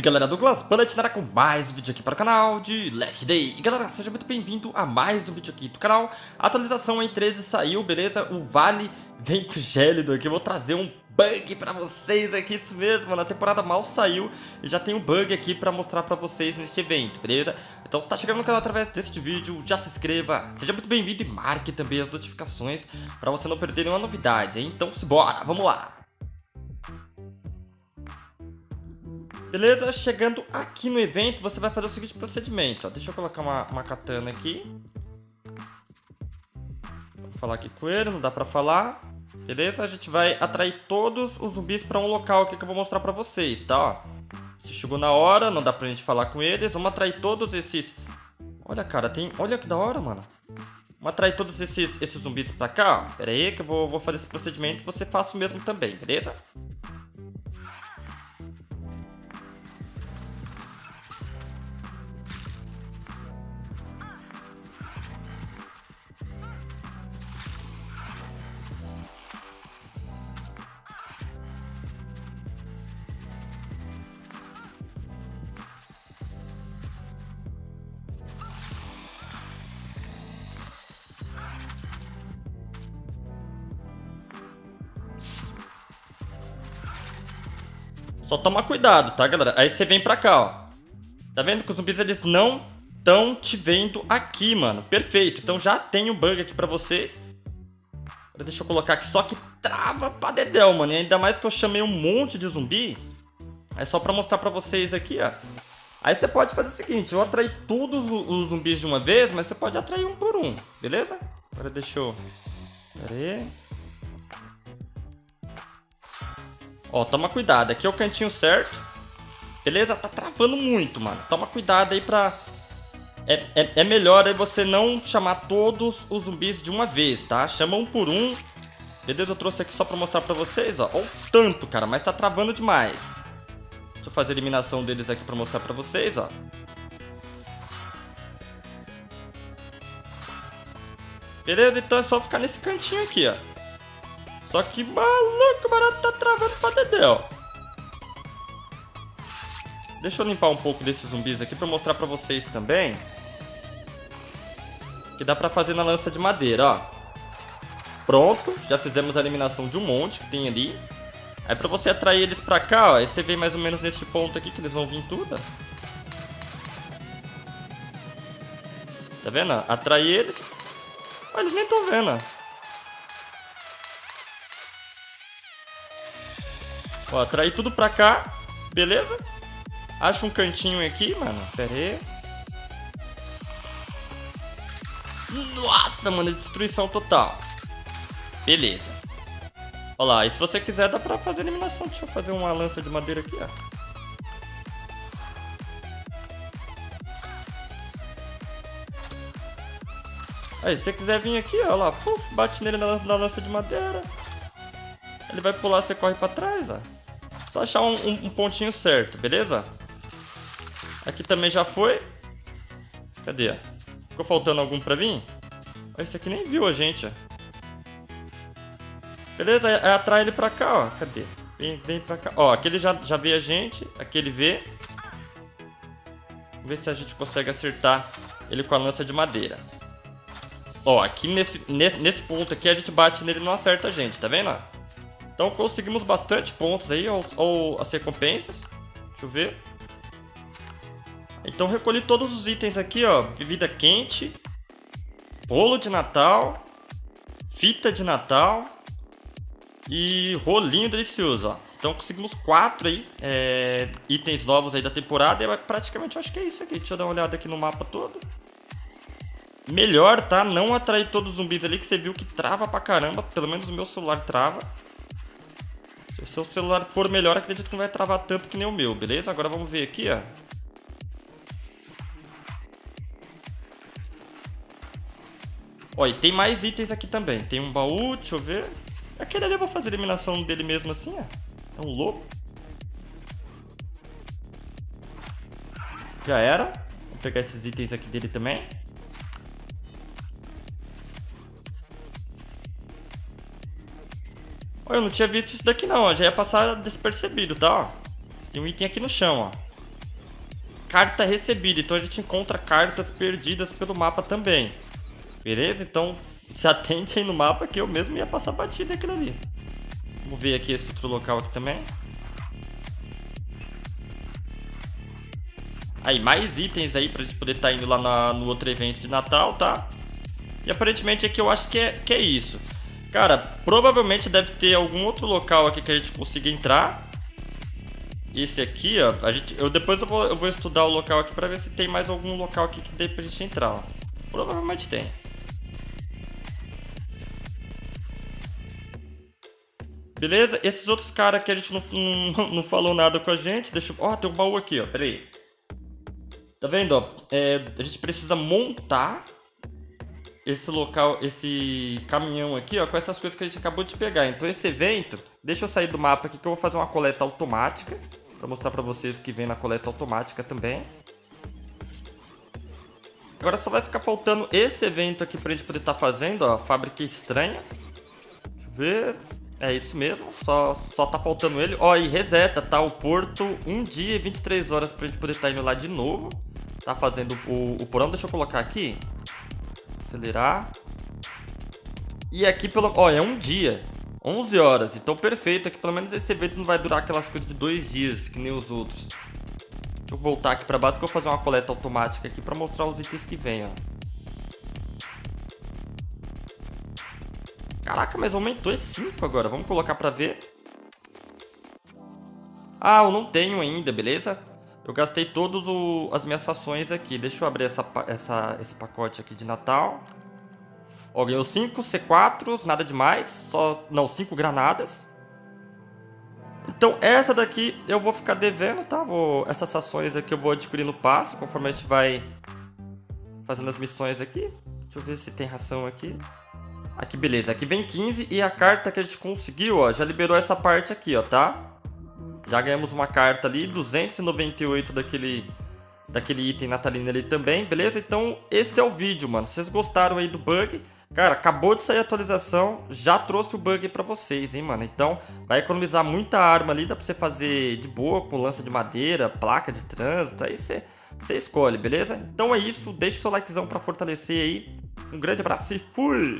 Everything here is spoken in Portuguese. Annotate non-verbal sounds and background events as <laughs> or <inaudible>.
galera, Douglas Bullet na com mais um vídeo aqui para o canal de Last Day E galera, seja muito bem-vindo a mais um vídeo aqui do canal A atualização em 13 saiu, beleza? O Vale Vento Gélido aqui, eu vou trazer um bug pra vocês aqui, isso mesmo, mano. A temporada mal saiu e já tem um bug aqui pra mostrar pra vocês neste evento, beleza? Então se tá chegando no canal através deste vídeo, já se inscreva, seja muito bem-vindo e marque também as notificações pra você não perder nenhuma novidade, hein? Então bora, vamos lá! Beleza? Chegando aqui no evento, você vai fazer o seguinte procedimento. Ó. Deixa eu colocar uma, uma katana aqui. Vou falar aqui com ele, não dá pra falar. Beleza? A gente vai atrair todos os zumbis pra um local aqui que eu vou mostrar pra vocês, tá? Ó. Se chegou na hora, não dá pra gente falar com eles. Vamos atrair todos esses... Olha, cara, tem... Olha que da hora, mano. Vamos atrair todos esses, esses zumbis pra cá, ó. Pera aí que eu vou, vou fazer esse procedimento e você faça o mesmo também, beleza? Só toma cuidado, tá, galera? Aí você vem pra cá, ó. Tá vendo que os zumbis, eles não estão te vendo aqui, mano. Perfeito. Então já tem o um bug aqui pra vocês. Deixa eu colocar aqui. Só que trava pra dedéu, mano. E ainda mais que eu chamei um monte de zumbi. É só pra mostrar pra vocês aqui, ó. Aí você pode fazer o seguinte. Eu atrair todos os zumbis de uma vez, mas você pode atrair um por um. Beleza? Agora deixa eu... Pera aí. Ó, toma cuidado. Aqui é o cantinho certo. Beleza? Tá travando muito, mano. Toma cuidado aí pra... É, é, é melhor aí você não chamar todos os zumbis de uma vez, tá? Chama um por um. Beleza? Eu trouxe aqui só pra mostrar pra vocês, ó. Ó o tanto, cara. Mas tá travando demais. Deixa eu fazer a eliminação deles aqui pra mostrar pra vocês, ó. Beleza? Então é só ficar nesse cantinho aqui, ó. Só que maluco, o barato tá travando pra dedéu. Deixa eu limpar um pouco desses zumbis aqui pra mostrar pra vocês também. Que dá pra fazer na lança de madeira, ó. Pronto, já fizemos a eliminação de um monte que tem ali. Aí pra você atrair eles pra cá, ó, aí você vem mais ou menos nesse ponto aqui que eles vão vir tudo, ó. Tá vendo? Atrair eles. Ó, eles nem estão vendo, ó. Ó, atrair tudo pra cá, beleza? Acha um cantinho aqui, mano. Pera aí. Nossa, mano, destruição total. Beleza. Olha lá, e se você quiser dá pra fazer eliminação. Deixa eu fazer uma lança de madeira aqui, ó. Aí, se você quiser vir aqui, ó lá, puf, bate nele na, na lança de madeira. Ele vai pular, você corre pra trás, ó. Só achar um, um, um pontinho certo, beleza? Aqui também já foi. Cadê? Ficou faltando algum pra vir? Esse aqui nem viu a gente, ó. Beleza, é, atrai ele pra cá, ó. Cadê? Vem, vem pra cá. Ó, aquele já, já vê a gente. Aquele vê. Vamos ver se a gente consegue acertar ele com a lança de madeira. Ó, aqui nesse, nesse, nesse ponto aqui a gente bate nele e não acerta a gente, tá vendo? Então conseguimos bastante pontos aí, ou, ou as recompensas. Deixa eu ver. Então recolhi todos os itens aqui, ó. Bebida quente, bolo de Natal, fita de Natal e rolinho delicioso, ó. Então conseguimos quatro aí, é, itens novos aí da temporada e praticamente eu acho que é isso aqui. Deixa eu dar uma olhada aqui no mapa todo. Melhor, tá? Não atrair todos os zumbis ali que você viu que trava pra caramba. Pelo menos o meu celular trava. Se seu celular for melhor, acredito que não vai travar tanto que nem o meu, beleza? Agora vamos ver aqui, ó. Ó, e tem mais itens aqui também. Tem um baú, deixa eu ver. Aquele ali eu vou fazer a eliminação dele mesmo assim, ó. É um lobo. Já era. Vou pegar esses itens aqui dele também. Eu não tinha visto isso daqui não. Já ia passar despercebido, tá? Tem um item aqui no chão, ó. carta recebida. Então a gente encontra cartas perdidas pelo mapa também. Beleza? Então se atente aí no mapa que eu mesmo ia passar batida aquilo ali. Vamos ver aqui esse outro local aqui também. Aí, mais itens aí pra gente poder estar tá indo lá na, no outro evento de Natal, tá? E aparentemente aqui eu acho que é, que é isso. Cara, provavelmente deve ter algum outro local aqui que a gente consiga entrar. Esse aqui, ó, a gente, eu depois eu vou, eu vou estudar o local aqui pra ver se tem mais algum local aqui que dê pra gente entrar, ó. Provavelmente tem. Beleza? Esses outros caras que a gente não, não, <laughs> não, falou nada com a gente, deixa eu... Ó, tem um baú aqui, ó, pera aí. Tá vendo, ó? É, a gente precisa montar esse local, esse caminhão aqui, ó, com essas coisas que a gente acabou de pegar. Então esse evento, deixa eu sair do mapa aqui que eu vou fazer uma coleta automática, para mostrar para vocês o que vem na coleta automática também. Agora só vai ficar faltando esse evento aqui pra gente poder estar tá fazendo, ó, fábrica estranha. Deixa eu ver. É isso mesmo, só, só tá faltando ele. Ó, e reseta, tá? O porto, um dia e 23 horas pra gente poder estar tá indo lá de novo. Tá fazendo o, o porão, deixa eu colocar aqui. Acelerar. E aqui, pelo... ó, é um dia. 11 horas. Então, perfeito. Aqui, pelo menos esse evento não vai durar aquelas coisas de dois dias, que nem os outros. Deixa eu voltar aqui pra base que eu vou fazer uma coleta automática aqui pra mostrar os itens que vem, ó. Caraca, mas aumentou é 5 agora. Vamos colocar pra ver. Ah, eu não tenho ainda, beleza? Eu gastei todas as minhas ações aqui. Deixa eu abrir essa, essa, esse pacote aqui de Natal. Ó, ganhou 5 C4, nada demais. Só, não, 5 granadas. Então, essa daqui eu vou ficar devendo, tá? Vou, essas ações aqui eu vou adquirir no passo, conforme a gente vai fazendo as missões aqui. Deixa eu ver se tem ração aqui. Aqui, beleza. Aqui vem 15 e a carta que a gente conseguiu, ó, já liberou essa parte aqui, ó, tá? Já ganhamos uma carta ali, 298 daquele, daquele item natalino ali também, beleza? Então, esse é o vídeo, mano. Vocês gostaram aí do bug? Cara, acabou de sair a atualização, já trouxe o bug pra vocês, hein, mano? Então, vai economizar muita arma ali, dá pra você fazer de boa, com lança de madeira, placa de trânsito, aí você, você escolhe, beleza? Então é isso, deixa o seu likezão pra fortalecer aí. Um grande abraço e fui!